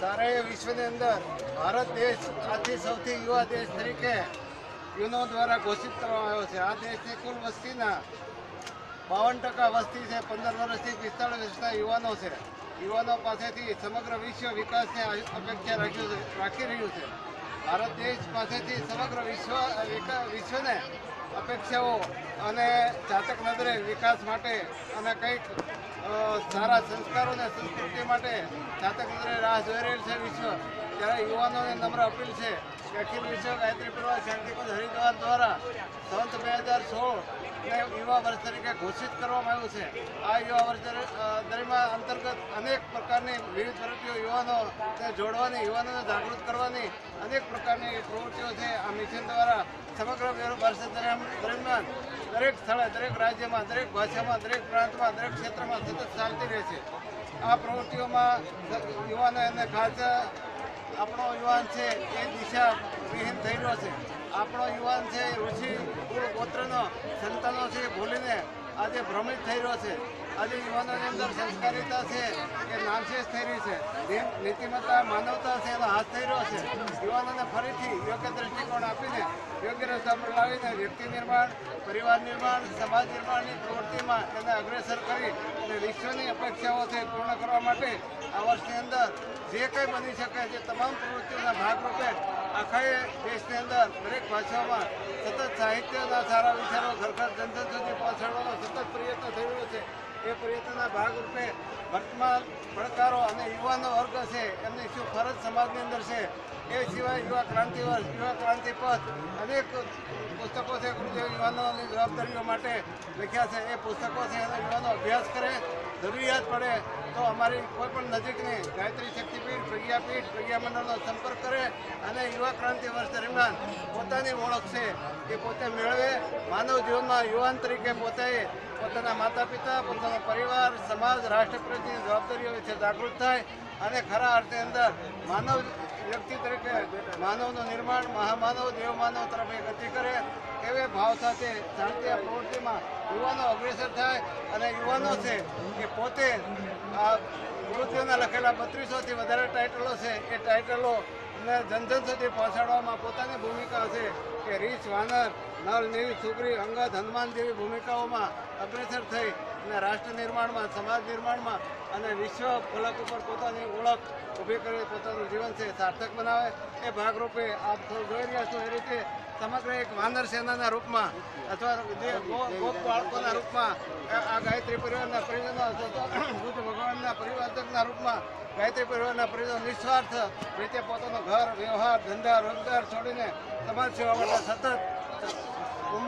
સારા એ વિશ્વની અંદર ભારત દેશ આથી સૌથી યુવા દેશ તરીકે યુનો દ્વારા ઘોષિત કરવામાં આવ્યો છે. આ દેશની કુલ વસ્તીના બાવન ટકા વસ્તી છે, પંદર વર્ષથી પિસ્તાળીસ વર્ષના યુવાનો છે. યુવાનો પાસેથી સમગ્ર વિશ્વ વિકાસને અપેક્ષા રાખ્યું રાખી રહ્યું છે. ભારત દેશ પાસેથી સમગ્ર વિશ્વ વિશ્વને અપેક્ષાઓ અને જાતક નજરે વિકાસ માટે અને કંઈક સારા સંસ્કારો અને સંસ્કૃતિ માટે જાતક નજરે રાહ જોઈ રહેલ છે વિશ્વ. ત્યારે યુવાનોને નમ્ર અપીલ છે કે અખિલ વિશ્વ ગાયત્રી પરિવાર શાંતિપદ હરિદ્વાર દ્વારા સંત બે હજાર સોળ ને યુવા વર્ષ તરીકે ઘોષિત કરવામાં આવ્યું છે. આ યુવા વર્ષ દર- દરમિયાન અંતર્ગત અનેક પ્રકારની વિવિધ પ્રવૃત્તિઓ યુવાનોને જોડવાની, યુવાનોને જાગૃત કરવાની અનેક પ્રકારની પ્રવૃત્તિઓ છે. આ મિશન દ્વારા સમગ્ર વર્ષ દરમિયાન દરમિયાન દરેક સ્થળે, દરેક રાજ્યમાં, દરેક ભાષામાં, દરેક પ્રાંતમાં, દરેક ક્ષેત્રમાં સતત ચાલતી રહે છે. આ પ્રવૃત્તિઓમાં યુવાનો એને ખાસ આપણો યુવાન છે એ દિશા વિહીન થઈ રહ્યો છે. આપણો યુવાન છે ઋષિ કુળ ગોત્રનો સંતાનો છે ભૂલીને આજે ભ્રમિત થઈ રહ્યો છે. આજે યુવાનોની અંદર સંસ્કારિતા છે નામશેષ થઈ રહી છે. નીતિમત્તા, માનવતા છે એનો હાથ થઈ રહ્યો છે. યુવાનોને ફરીથી યોગ્ય દ્રષ્ટિકોણ આપીને, યોગ્ય રસ્તા પર લાવીને વ્યક્તિ નિર્માણ, પરિવાર નિર્માણ, સમાજ નિર્માણની પ્રવૃત્તિમાં એને અગ્રેસર કરી અને વિશ્વની અપેક્ષાઓ છે પૂર્ણ કરવા માટે આ વર્ષની અંદર જે કંઈ બની શકે છે, તમામ પ્રવૃત્તિઓના ભાગરૂપે આખા દેશની અંદર દરેક ભાષાઓમાં સતત સાહિત્યના સારા વિચારો ઘર ઘર સુધી પહોંચાડવાનો સતત પ્રયત્ન થઈ રહ્યો છે. એ પ્રયત્નના ભાગરૂપે વર્તમાન પડકારો અને યુવાનો વર્ગ છે, એમની શું ફરજ સમાજની અંદર છે? એ સિવાય યુવા ક્રાંતિ વર્ષ યુવા ક્રાંતિ પથ અનેક પુસ્તકો છે યુવાનોની જવાબદારીઓ માટે લખ્યા છે. એ પુસ્તકો છે, એનો યુવાનો અભ્યાસ કરે જરૂરિયાત પડે તો અમારી કોઈ પણ નજીકની ગાયત્રી શક્તિપીઠ, પ્રજ્ઞાપીઠ પ્રજ્ઞા મંડળનો સંપર્ક કરે અને યુવા ક્રાંતિ વર્ષ દરમિયાન પોતાની ઓળખ છે એ પોતે મેળવે. માનવ જીવનમાં યુવાન તરીકે પોતે પોતાના માતા પિતા પોતાનો પરિવાર, સમાજ રાષ્ટ્ર પ્રત્યેની જવાબદારીઓ વિશે જાગૃત થાય અને ખરા અર્થે અંદર માનવ વ્યક્તિ તરીકે માનવનું નિર્માણ, મહામાનવ, દેવમાનવ તરફ એ ગતિ કરે એવે ભાવ સાથે શાંતિ પ્રવૃત્તિમાં યુવાનો અગ્રેસર થાય અને યુવાનો છે એ પોતે આ ગુરુદેવના લખેલા બત્રીસોથી વધારે ટાઇટલો છે. એ ટાઇટલો ને જન જન સુધી પહોંચાડવામાં પોતાની ભૂમિકા છે કે રીછ વાનર નળ નીલ, સુગ્રી અંગત હનુમાન જેવી ભૂમિકાઓમાં અગ્રેસર થઈ અને રાષ્ટ્ર નિર્માણમાં, સમાજ નિર્માણમાં અને વિશ્વ ફલક ઉપર પોતાની ઓળખ ઊભી કરી પોતાનું જીવન છે સાર્થક બનાવે. એ ભાગરૂપે આપ સૌ જોઈ રહ્યા છો એ રીતે સમગ્ર એક વાનર સેનાના રૂપમાં અથવા જે બાળકોના રૂપમાં આ આ ગાયત્રી પરિવારના પરિજનો બુદ્ધ ભગવાનના પરિવારજકના રૂપમાં ગાયત્રી પરિવારના પરિજનો નિસ્વાર્થ રીતે પોતાનો ઘર, વ્યવહાર, ધંધા, રોજગાર છોડીને સમાજ સેવા માટે સતત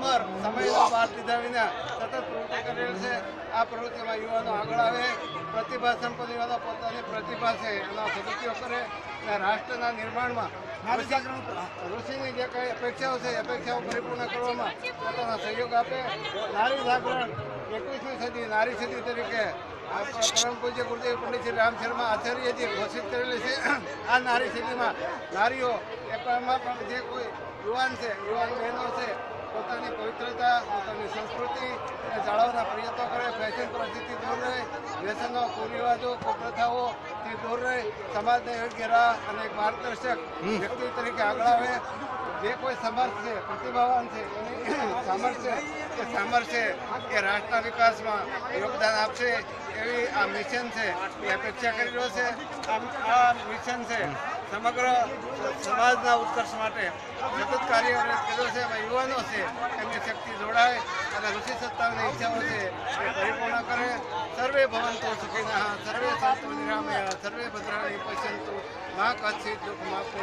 ઉંમર સમયનો બાદ લીધા વિના સતત પ્રવૃત્તિ કરેલ છે. આ પ્રવૃત્તિમાં યુવાનો આગળ આવે, પ્રતિભા સંપન્ન યુવાનો પોતાની પ્રતિભા છે, એનો સદુપયોગ કરે અને રાષ્ટ્રના નિર્માણમાં ઋષિની જે કંઈ અપેક્ષાઓ છે અપેક્ષાઓ પરિપૂર્ણ કરવામાં પોતાનો સહયોગ આપે. નારી જાગરણ એકવીસમી સદી, નારી સદી તરીકે પરમ પૂજ્ય ગુરુદેવ પંડિત શ્રી રામ શર્મા આચાર્યજી ઘોષિત કરેલી છે. આ નારી સ્થિતિમાં નારીઓ એમાં પણ જે કોઈ યુવાન છે, યુવાન બહેનો છે પોતાની પવિત્રતા પોતાની સંસ્કૃતિ જાળવવાના પ્રયત્નો કરે ફેશન પરિસ્થિતિ દૂર રહે વ્યસનો કુરિવાજો કુપ્રથાઓથી દૂર રહે સમાજને યોગ્ય અને એક માર્ગદર્શક વ્યક્તિ તરીકે આગળ આવે. જે કોઈ સમર્થ છે પ્રતિભાવાન છે સામર્થ્ય એ સામર્થ્ય એ રાષ્ટ્રના વિકાસમાં યોગદાન આપશે. એવી આ મિશન છે એ અપેક્ષા કરી રહ્યો છે. આ મિશન છે સમગ્ર સમાજના ઉત્કર્ષ માટે સતત કાર્ય કર્યો છે. એમાં યુવાનો છે, એમની શક્તિ જોડાય અને ઋષિ સત્તાની ઈચ્છાઓ છે એ પરિપૂર્ણ કરે. સર્વે ભવંતો સુખીના સર્વે સંતો નિરામયા, સર્વે ભદ્રાણી પશ્યંતુ. મા કચ્છિત દુઃખ માપે